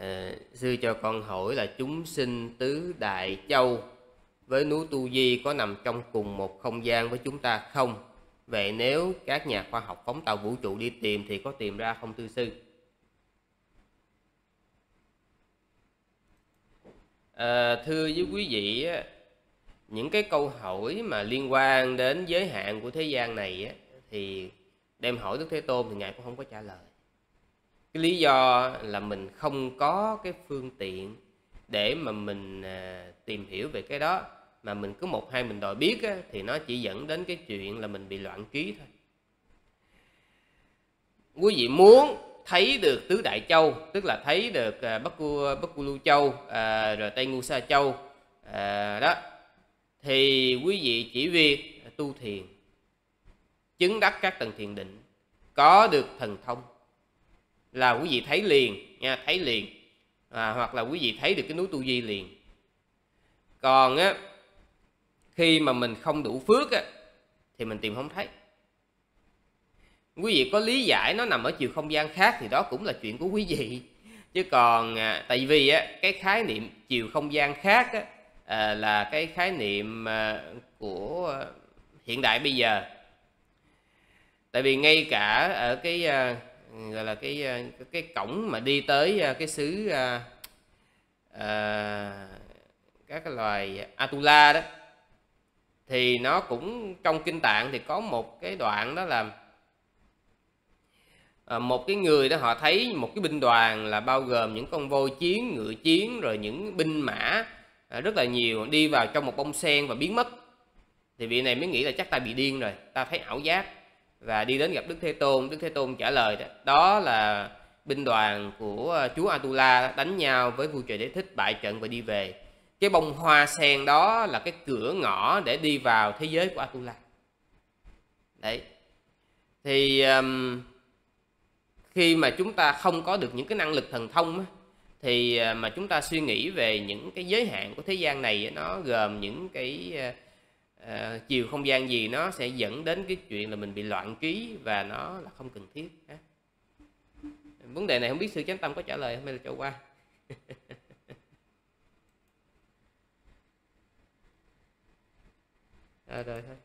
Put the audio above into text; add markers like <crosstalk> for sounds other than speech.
à, sư cho con hỏi là chúng sinh tứ đại châu với núi tu di có nằm trong cùng một không gian với chúng ta không? Vậy nếu các nhà khoa học phóng tàu vũ trụ đi tìm thì có tìm ra không thưa sư? À, thưa với quý vị những cái câu hỏi mà liên quan đến giới hạn của thế gian này thì đem hỏi đức thế tôn thì ngài cũng không có trả lời cái lý do là mình không có cái phương tiện để mà mình à, tìm hiểu về cái đó. Mà mình cứ một hai mình đòi biết á, thì nó chỉ dẫn đến cái chuyện là mình bị loạn trí thôi. Quý vị muốn thấy được tứ đại châu tức là thấy được à, bắc cu bắc cu lưu châu à, rồi tây ngu sa châu à, đó thì quý vị chỉ việc tu thiền chứng đắc các tầng thiền định có được thần thông là quý vị thấy liền nha thấy liền. À, hoặc là quý vị thấy được cái núi tu di liền. Còn á khi mà mình không đủ phước á thì mình tìm không thấy. Quý vị có lý giải nó nằm ở chiều không gian khác thì đó cũng là chuyện của quý vị. <laughs> Chứ còn à, tại vì á cái khái niệm chiều không gian khác á à, là cái khái niệm à, của hiện đại bây giờ. Tại vì ngay cả ở cái à, gọi là cái ờ, cái cổng mà đi tới ờ, cái xứ à, à, các cái loài Atula đó. Thì nó cũng trong kinh tạng thì có một cái đoạn đó là à, một cái người đó họ thấy một cái binh đoàn là bao gồm những con voi chiến ngựa chiến rồi những binh mã à, rất là nhiều đi vào trong một bông sen và biến mất. Thì vị này mới nghĩ là chắc ta bị điên rồi ta thấy ảo giác và đi đến gặp đức thế tôn. Đức thế tôn trả lời đó, đó là binh đoàn của ờ, chúa atula đánh nhau với vua trời đế thích bại trận và đi về. Cái bông hoa sen đó là cái cửa ngõ để đi vào thế giới của Atula. Đấy. Thì um, khi mà chúng ta không có được những cái năng lực thần thông á, thì ờ, mà chúng ta suy nghĩ về những cái giới hạn của thế gian này nó gồm những cái ờ, Ờ, chiều không gian gì nó sẽ dẫn đến cái chuyện là mình bị loạn trí và nó là không cần thiết vấn đề này không biết sư chánh tâm có trả lời không hay là cho qua? À, <laughs> rồi thôi.